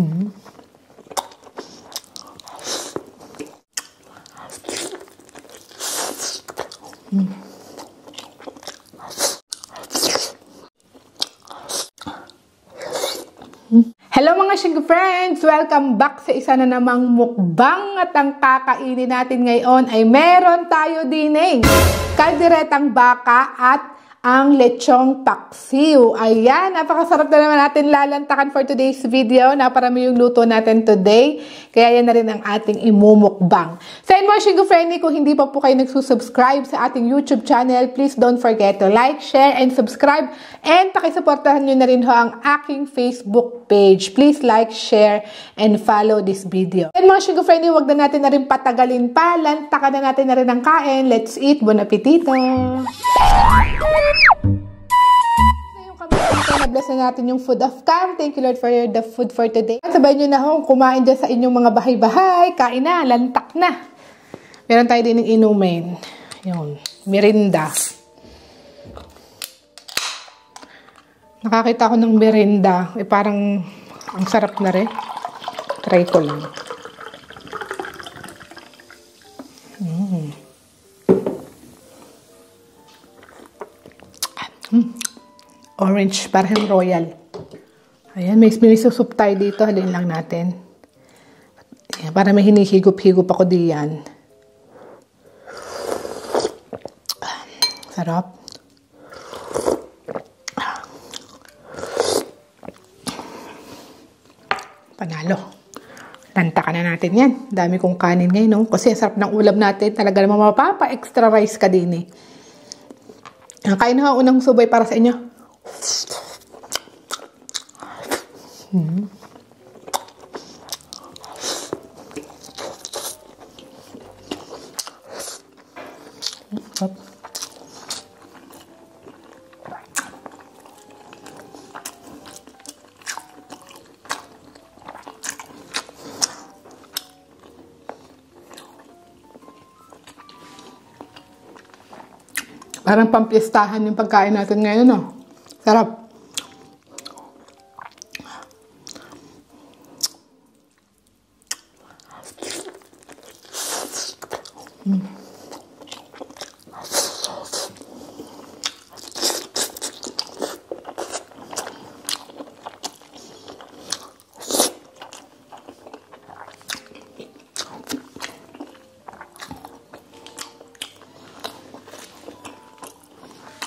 Hello mga Shingo friends! Welcome back sa isa na namang mukbang at ang kakainin natin ngayon ay meron tayo din eh. Kalderetang baka at ang lechong paksiw. Ayan, napakasarap na naman natin lalantakan for today's video. Naparami yung luto natin today. Kaya yan na rin ang ating imumukbang. Sa inyo, Shingo Friendly, kung hindi pa po kayo nagsusubscribe sa ating YouTube channel, please don't forget to like, share, and subscribe. And pakisuportahan nyo na rin ho ang aking Facebook page. Please like, share, and follow this video. And mga Shingo Friendly, wag na natin na rin patagalin pa. Lantakan na natin na rin ang kain. Let's eat. Bon appetito! Na natin yung food of Cam. Thank you Lord for the food for today. At sabay nyo na ho, kumain dyan sa inyong mga bahay-bahay. Kain na, lantak na. Meron tayo din ng inumin. Yun, merinda. Nakakita ko ng merinda. Eh, parang ang sarap na rin. Try ko lang. Orange, parang royal. Ayan, may, may susup tayo dito. Halin lang natin. Ayan, para may hinihigop-higop ako diyan. Sarap. Panalo. Lantakan na natin yan. Dami kong kanin ngayon, no? Kasi sarap ng ulam natin. Talaga naman mapapa-extra rice ka din, eh. Kain na unang subay para sa inyo. Sarap. Parang pampiestahan yung pagkain natin ngayon, no? Sarap. Mm.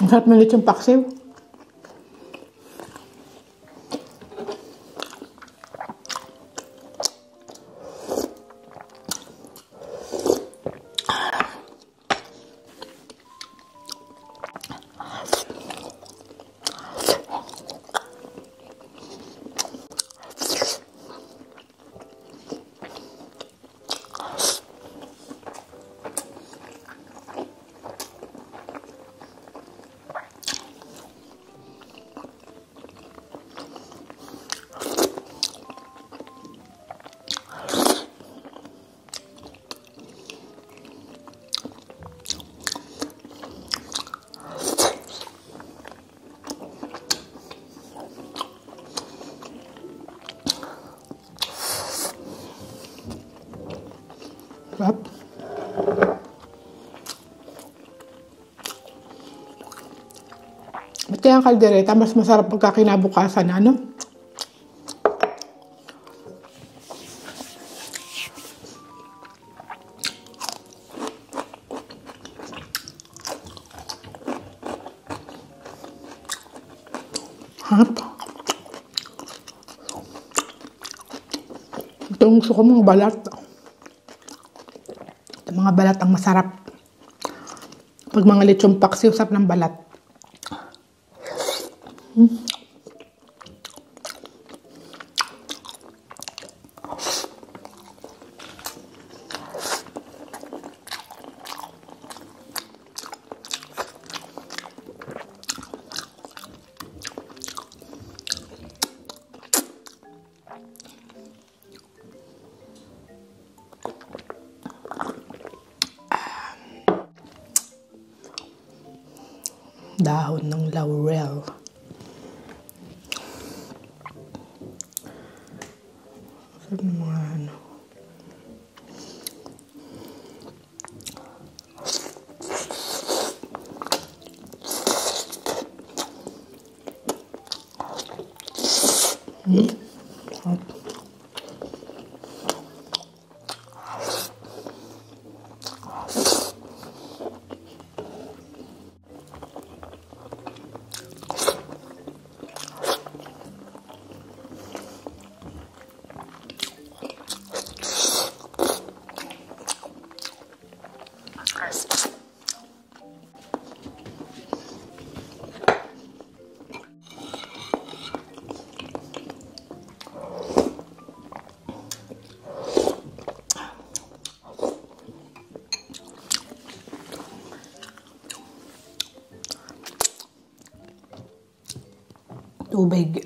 Ang sarap ng lechong paksiw. Sarap. Kaya ang kaldereta mas masarap pagka kinabukasan, ano? Harap. Ito yung gusto ko mga balat. Ito mga balat ang masarap. Pag mga lechong paksiw, sarap ng balat. Dahon ng laurel. Sarap ng will big.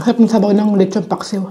Ang sarap ng sabaw ng lechon paksiw.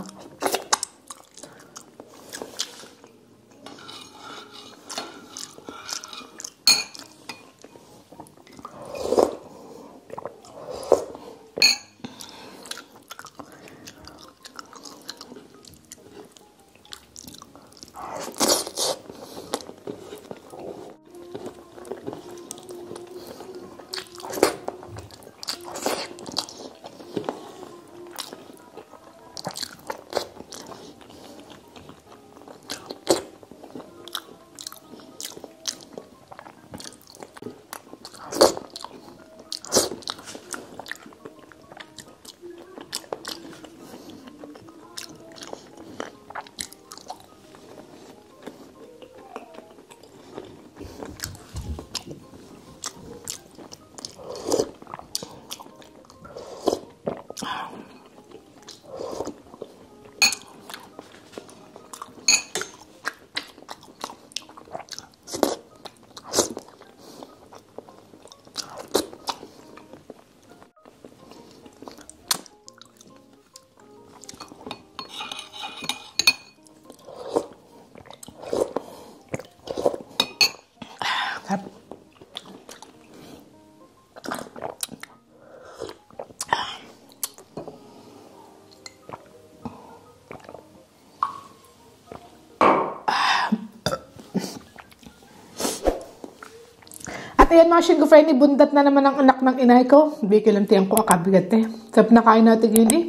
At ayan mga shingo friend, bundat na naman ang anak ng inay ko. Tiyan ko, akabigat eh. Sarap na kain natin yun eh.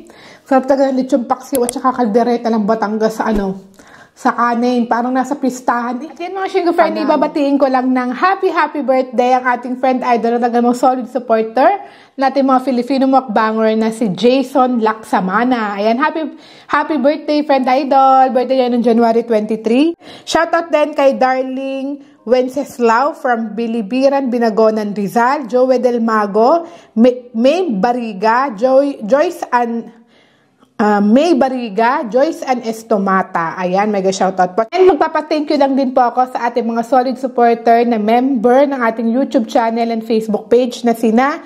Sarap talaga ng lechon paksiw at saka kaldereta ng Batangas sa ano, sa kanin. Parang nasa pistahan eh. At yan mga shingo friend, ibabatiin ko lang ng happy happy birthday ang ating friend idol na talagang solid supporter natin mga Filipino mukbanger na si Jason Laksamana. Ayan, happy happy birthday friend idol. Birthday niya noong January 23. Shoutout din kay Darling Wenceslao from Bilibiran, Binagonan, Rizal, Joe Del Mago, May, Bariga, Joy, Joyce and uh, May Bariga, Joyce and Estomata. Ayan, mega shoutout po. And magpapa-thank you lang din po ako sa ating mga solid supporter na member ng ating YouTube channel and Facebook page na sina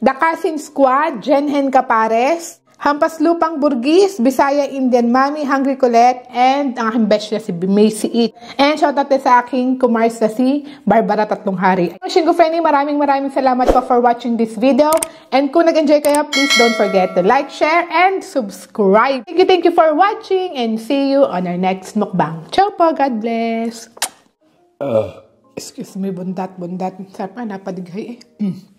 The Cousin Squad, Jenhen Capares, Hampas Lupang Burgis, Bisaya Indian Mami, Hungry Colette, and ang aking best na si Macy Eat. And shoutout din sa aking kumars na si Barbara Tatlong Hari. Shingo Frenny, maraming maraming salamat po for watching this video. And kung nag-enjoy kayo, please don't forget to like, share, and subscribe. Thank you, thank you for watching and see you on our next mukbang. Ciao po, God bless. Uh. Excuse me, bundat, bundat. Sarap nga, napadighay eh. Mm.